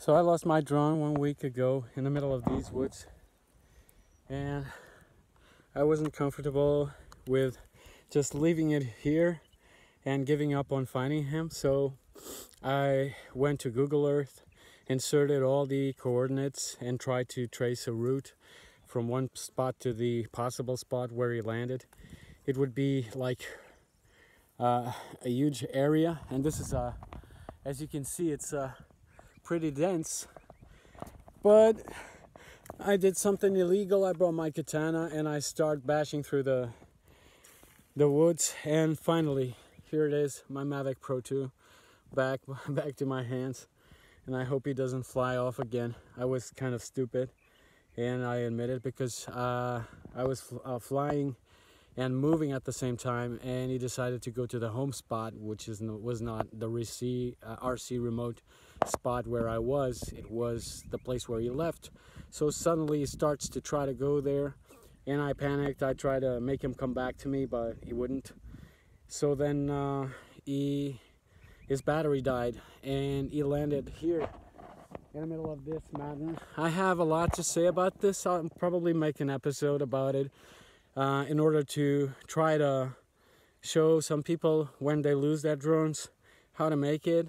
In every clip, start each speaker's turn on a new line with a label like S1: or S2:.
S1: So I lost my drone one week ago in the middle of these woods and I wasn't comfortable with just leaving it here and giving up on finding him. So I went to Google Earth, inserted all the coordinates and tried to trace a route from one spot to the possible spot where he landed. It would be like uh, a huge area and this is a, as you can see, it's a pretty dense. But I did something illegal. I brought my katana and I start bashing through the the woods and finally here it is, my Mavic Pro 2 back back to my hands and I hope he doesn't fly off again. I was kind of stupid and I admit it because uh, I was uh, flying and moving at the same time and he decided to go to the home spot which is no, was not the RC, uh, RC remote spot where I was it was the place where he left. So suddenly he starts to try to go there and I panicked. I tried to make him come back to me but he wouldn't. So then uh, he his battery died and he landed here in the middle of this mountain. I have a lot to say about this. I'll probably make an episode about it uh, in order to try to show some people when they lose their drones how to make it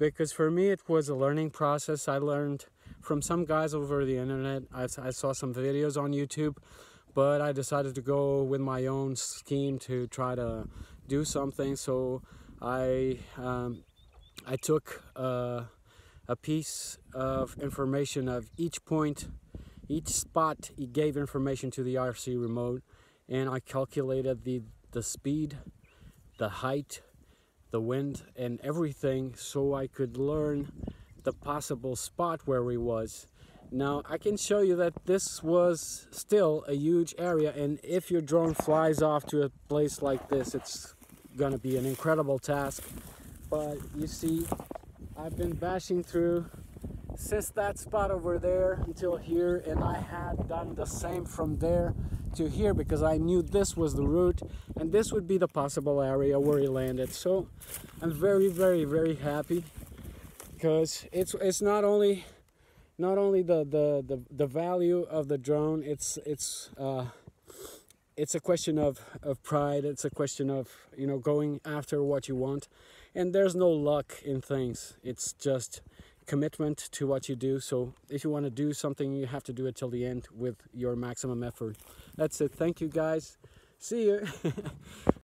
S1: because for me it was a learning process. I learned from some guys over the internet. I, I saw some videos on YouTube but I decided to go with my own scheme to try to do something. So I um, I took uh, a piece of information of each point each spot he gave information to the RC remote and I calculated the the speed the height the wind and everything so I could learn the possible spot where he was. Now I can show you that this was still a huge area and if your drone flies off to a place like this it's gonna be an incredible task. But you see I've been bashing through since that spot over there until here and I had done the same from there to here because I knew this was the route and this would be the possible area where he landed. So I'm very very very happy because it's it's not only not only the the the, the value of the drone it's it's uh, it's a question of of pride. It's a question of you know going after what you want. And there's no luck in things. It's just commitment to what you do. So if you want to do something, you have to do it till the end with your maximum effort. That's it. Thank you guys. See you.